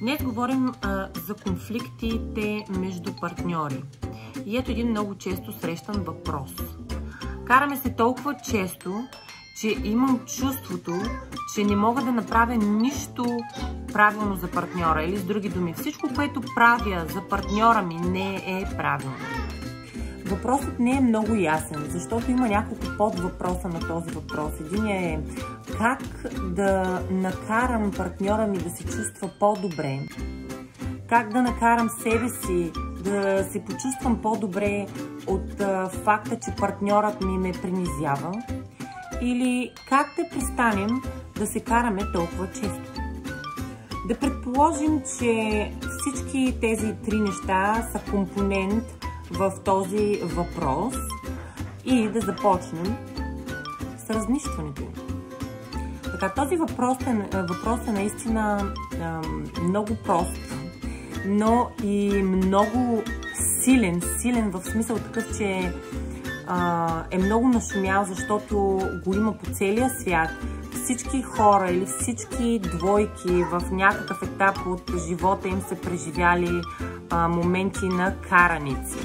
Днес говорим а, за конфликтите между партньори. И ето един много често срещан въпрос. Караме се толкова често, че имам чувството, че не мога да направя нищо правилно за партньора. Или с други думи, всичко, което правя за партньора ми не е правилно. Въпросът не е много ясен, защото има няколко подвъпроса на този въпрос. Един е как да накарам партньора ми да се чувства по-добре, как да накарам себе си да се почувствам по-добре от а, факта, че партньорът ми ме принизява или как да престанем да се караме толкова често. Да предположим, че всички тези три неща са компонент в този въпрос и да започнем с разнищването им. Така, този въпрос е, въпрос е наистина а, много прост, но и много силен. Силен в смисъл такъв, че а, е много нашумял, защото го има по целия свят. Всички хора или всички двойки в някакъв етап от живота им са преживяли а, моменти на караници.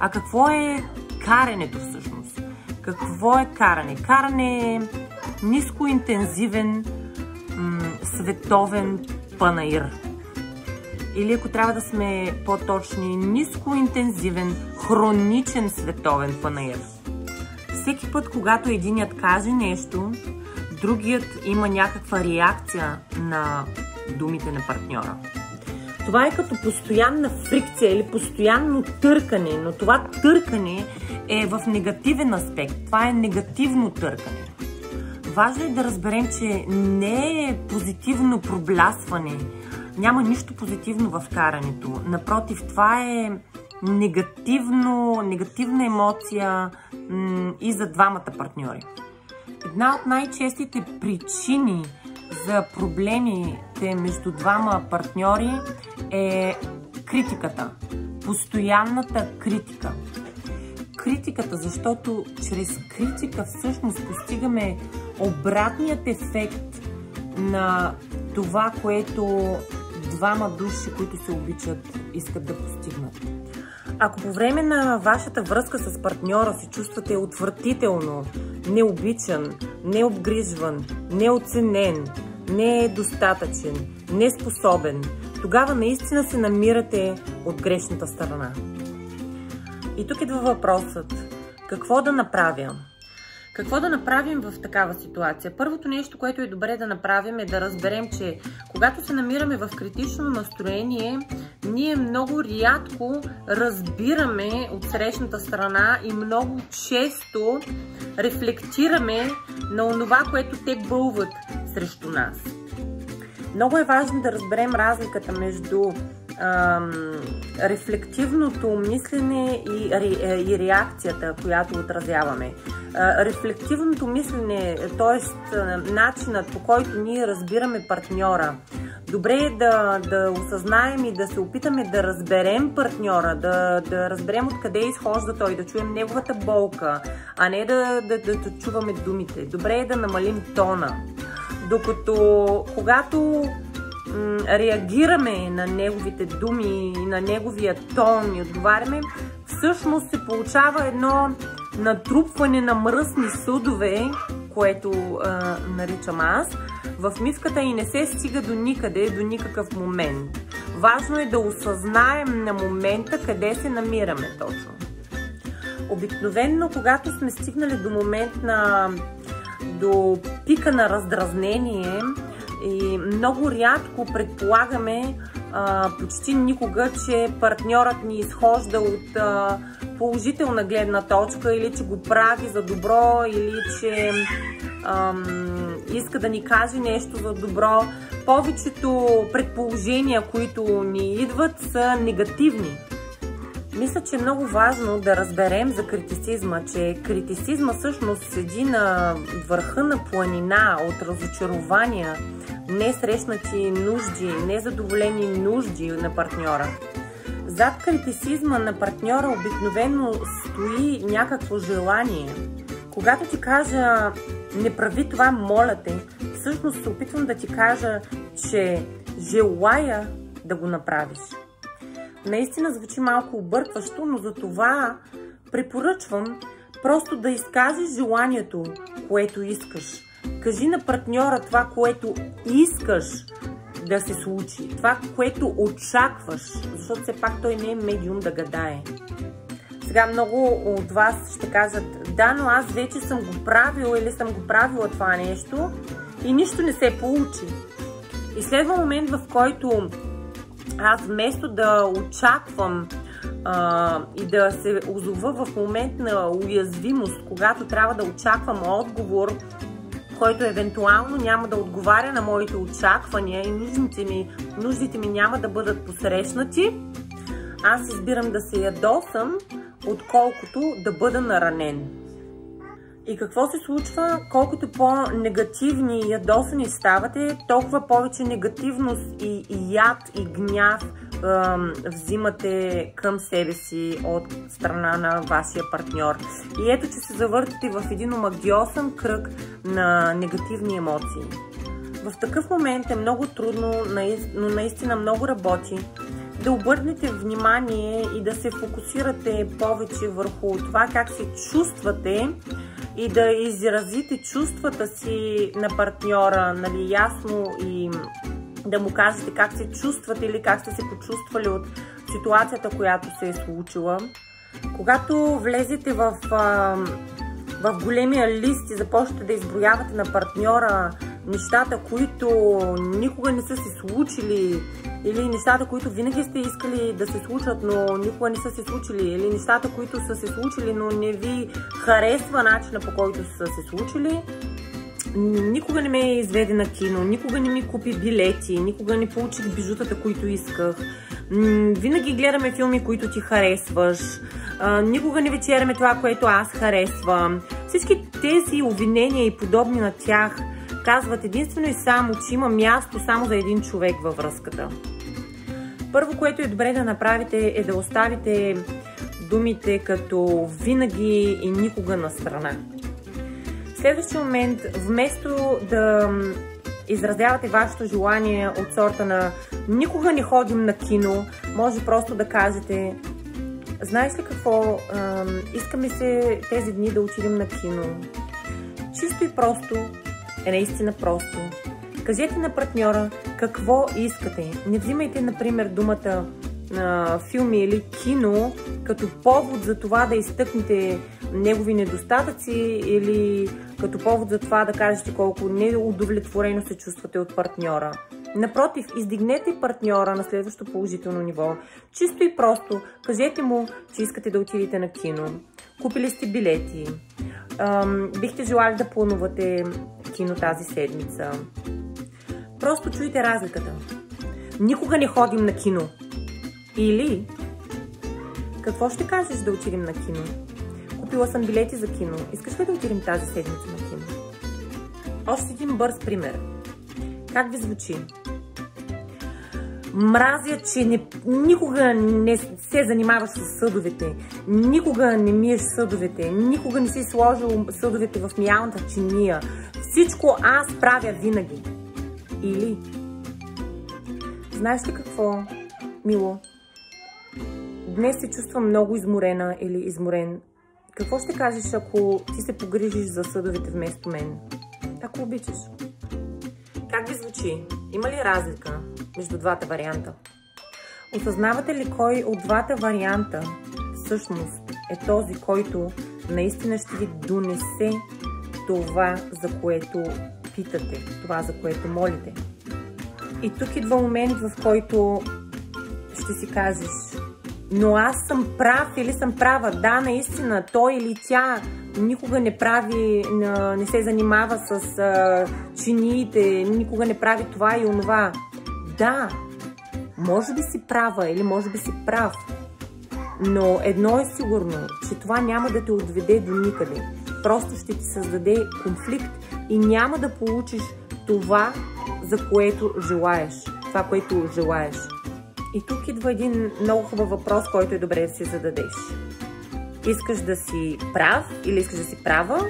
А какво е каренето всъщност? Какво е каране? Каране е нискоинтензивен световен панаир. Или ако трябва да сме по-точни, нискоинтензивен, хроничен световен панаир. Всеки път, когато единият каже нещо, другият има някаква реакция на думите на партньора. Това е като постоянна фрикция или постоянно търкане, но това търкане е в негативен аспект. Това е негативно търкане. Важно е да разберем, че не е позитивно проблясване. Няма нищо позитивно в карането. Напротив, това е негативно, негативна емоция и за двамата партньори. Една от най-честите причини за проблемите между двама партньори е критиката. Постоянната критика. Критиката, защото чрез критика всъщност постигаме обратният ефект на това, което двама души, които се обичат, искат да постигнат. Ако по време на вашата връзка с партньора се чувствате отвратително, необичан, необгрижван, неоценен, недостатъчен, неспособен, тогава наистина се намирате от грешната страна. И тук идва въпросът. Какво да направя? Какво да направим в такава ситуация? Първото нещо, което е добре да направим е да разберем, че когато се намираме в критично настроение, ние много рядко разбираме от срещната страна и много често рефлектираме на онова, което те бълват срещу нас. Много е важно да разберем разликата между рефлективното мислене и, и реакцията, която отразяваме. Рефлективното мислене, т.е. начинът по който ние разбираме партньора. Добре е да, да осъзнаем и да се опитаме да разберем партньора, да, да разберем откъде изхожда той, да чуем неговата болка, а не да, да, да, да чуваме думите. Добре е да намалим тона. Докато когато реагираме на неговите думи на неговия тон и отговаряме, всъщност се получава едно натрупване на мръсни съдове, което а, наричам аз, в миската и не се стига до никъде, до никакъв момент. Важно е да осъзнаем на момента къде се намираме точно. Обикновенно, когато сме стигнали до момент на до пика на раздразнение и много рядко предполагаме а, почти никога, че партньорът ни изхожда от а, положителна гледна точка или че го прави за добро или че ам, иска да ни каже нещо за добро. Повечето предположения, които ни идват, са негативни. Мисля, че е много важно да разберем за критицизма, че критицизма всъщност седи на върха на планина от разочарования, несрещнати нужди, незадоволени нужди на партньора. Зад критицизма на партньора обикновено стои някакво желание. Когато ти кажа не прави това, моля те, всъщност се опитвам да ти кажа, че желая да го направиш. Наистина звучи малко объркващо, но за това препоръчвам просто да изкажеш желанието, което искаш. Кажи на партньора това, което искаш да се случи. Това, което очакваш, защото все пак той не е медиум да гадае. Сега много от вас ще кажат, да, но аз вече съм го правила или съм го правила това нещо и нищо не се получи. И следва момент, в който аз вместо да очаквам а, и да се озова в момент на уязвимост, когато трябва да очаквам отговор, който евентуално няма да отговаря на моите очаквания и нуждите ми, нуждите ми няма да бъдат посрещнати, аз избирам да се ядосам, отколкото да бъда наранен. И какво се случва? Колкото по-негативни и ядосани ставате, толкова повече негативност и, и яд и гняв ем, взимате към себе си от страна на вашия партньор. И ето, че се завъртите в един омагиосен кръг на негативни емоции. В такъв момент е много трудно, но наистина много работи да обърнете внимание и да се фокусирате повече върху това как се чувствате и да изразите чувствата си на партньора, нали, ясно и да му кажете как се чувствате или как сте се почувствали от ситуацията, която се е случила. Когато влезете в, в големия лист и започнете да изброявате на партньора нещата, които никога не са се случили или нещата, които винаги сте искали да се случат, но никога не са се случили, или нещата, които са се случили, но не ви харесва начина по който са се случили, никога не ме е изведе на кино, никога не ми купи билети, никога не получих бижутата, които исках. Винаги гледаме филми, които ти харесваш. Никога не вечеряме това, което аз харесвам. Всички тези обвинения и подобни на тях казват единствено и само, че има място само за един човек във връзката. Първо, което е добре да направите е да оставите думите като винаги и никога на страна. Следващия момент, вместо да изразявате вашето желание от сорта на никога не ходим на кино, може просто да кажете знаеш ли какво, искаме се тези дни да отидем на кино. Чисто и просто е наистина просто. Кажете на партньора какво искате. Не взимайте, например, думата а, филми или кино като повод за това да изтъкнете негови недостатъци или като повод за това да кажете колко неудовлетворено се чувствате от партньора. Напротив, издигнете партньора на следващо положително ниво. Чисто и просто кажете му, че искате да отидете на кино. Купили сте билети. Бихте желали да планувате кино тази седмица. Просто чуйте разликата. Никога не ходим на кино. Или, какво ще кажеш да отидем на кино? Купила съм билети за кино. Искаш ли да отидем тази седмица на кино? Още един бърз пример. Как ви звучи? Мразя, че не, никога не се занимаваш с съдовете, никога не миеш съдовете, никога не си сложил съдовете в миялната чиния. Всичко аз правя винаги. Или, знаеш ли какво, мило? Днес се чувствам много изморена или изморен. Какво ще кажеш, ако ти се погрижиш за съдовете вместо мен? Ако обичаш. Как ви звучи? Има ли разлика между двата варианта? Осъзнавате ли кой от двата варианта всъщност е този, който наистина ще ви донесе това, за което питате, това, за което молите? И тук идва момент, в който ще си кажеш, но аз съм прав или съм права. Да, наистина, той или тя никога не прави, не се занимава с чиниите, никога не прави това и онова. Да, може би си права или може би си прав, но едно е сигурно, че това няма да те отведе до никъде. Просто ще ти създаде конфликт и няма да получиш това, за което желаеш. Това, което желаеш. И тук идва един много хубав въпрос, който е добре да си зададеш. Искаш да си прав или искаш да си права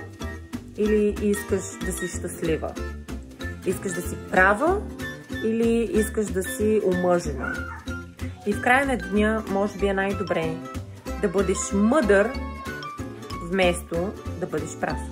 или искаш да си щастлива? Искаш да си права или искаш да си омъжена. И в края на деня, може би е най-добре да бъдеш мъдър, вместо да бъдеш прав.